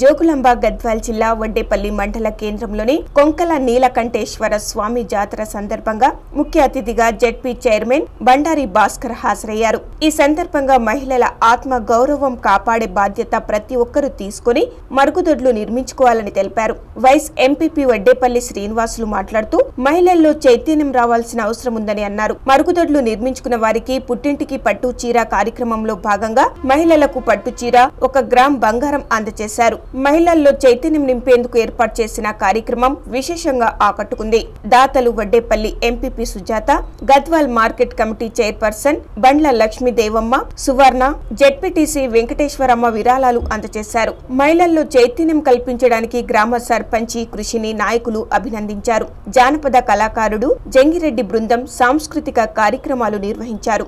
జోగులాంబ గద్వాల్ జిల్లా వడ్డేపల్లి మండల కేంద్రంలోని కొంకల నీలకంఠేశ్వర స్వామి జాతర సందర్భంగా ముఖ్య అతిథిగా జెడ్పీ చైర్మన్ బండారి భాస్కర్ హాజరయ్యారు. ఈ సందర్భంగా మహిళల ఆత్మ గౌరవం కాపాడే బాధ్యత ప్రతి ఒక్కరూ తీసుకుని మరుగుదొడ్లు నిర్మించుకోవాలని తెలిపారు. వైస్ ఎంపీపీ వడ్డేపల్లి శ్రీనివాసులు మాట్లాడుతూ మహిళల్లో చైతన్యం రావాల్సిన అవసరం ఉందని అన్నారు. మరుగుదొడ్లు నిర్మించుకున్న వారికి పుట్టింటికి పట్టు చీర కార్యక్రమంలో భాగంగా మహిళలకు పట్టు చీర ఒక గ్రామ్ బంగారం అందజేశారు. మహిళల్లో చైతన్యం నింపేందుకు ఏర్పాటు చేసిన కార్యక్రమం విశేషంగా ఆకట్టుకుంది. దాతలు Vaddepalli MPP Sujatha Gadwal market committee chairperson Bandla Lakshmidevamma Suvarna ZPTC Venkateswaramma విరాళాలు అందజేశారు. మహిళల్లో చైతన్యం కల్పించడానికి గ్రామ సర్పంచి కృషిని నాయకులు అభినందించారు. జానపద కళాకారుడు జంగిరెడ్డి బృందం సాంస్కృతిక కార్యక్రమాలు నిర్వహించారు.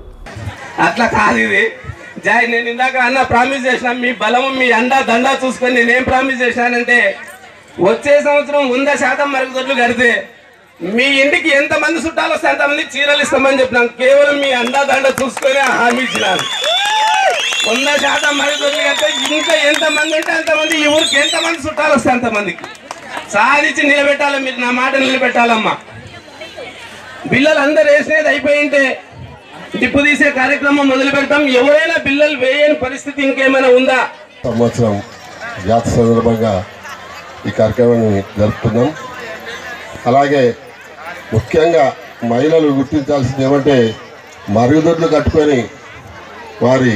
అట్లా కాదు జాయ్ నేను ఇందాక అన్న ప్రామిస్ చేసిన మీ బలము మీ అండా దండా చూసుకొని నేనేం ప్రామిస్ చేశానంటే వచ్చే సంవత్సరం వంద శాతం మరుగుదొడ్లు కడితే మీ ఇంటికి ఎంతమంది చుట్టాలు వస్తే అంతమంది చీరలు ఇస్తామని చెప్పినాం. కేవలం మీ అండా దండ చూసుకొని హామీ ఇచ్చినాను వంద శాతం మరుగుదొడ్లు కడితే ఇంకా ఎంతమంది ఉంటే అంతమంది ఈ ఊరికి ఎంతమంది చుట్టాలు వస్తే అంతమందికి సాధించి నిలబెట్టాలి మీరు? నా మాట నిలబెట్టాలమ్మా. పిల్లలు అందరు వేసినది అయిపోయింటే తిప్పు తీసే కార్యక్రమం మొదలు పెడతాం. ఎవరైనా పిల్లలు వేయని పరిస్థితి ఇంకేమైనా ఉందా? సంవత్సరం జాతర సందర్భంగా ఈ కార్యక్రమాన్ని జరుపుతున్నాం అలాగే ముఖ్యంగా మహిళలు గుర్తించాల్సింది ఏమంటే మరుగుదొడ్లు కట్టుకొని వారి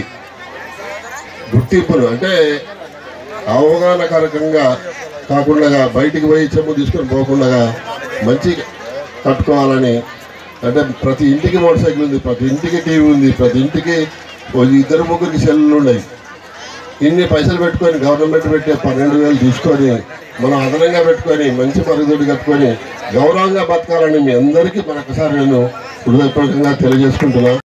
గుర్తింపును అంటే అవగాహనకరకంగా కాకుండా బయటికి పోయి చెమ్ము తీసుకొని పోకుండా మంచి కట్టుకోవాలని అంటే ప్రతి ఇంటికి మోటార్ సైకిల్ ఉంది ప్రతి ఇంటికి టీవీ ఉంది ప్రతి ఇంటికి ఇద్దరు ముగ్గురికి సెల్లు ఉన్నాయి. ఇన్ని పైసలు పెట్టుకొని గవర్నమెంట్ పెట్టే పన్నెండు వేలు తీసుకొని మనం అదనంగా పెట్టుకొని మంచి మరుగుదొడ్డి కట్టుకొని గౌరవంగా బతకాలని మీ అందరికీ మరొకసారి నేను హృదయపూర్వకంగా తెలియజేసుకుంటున్నాను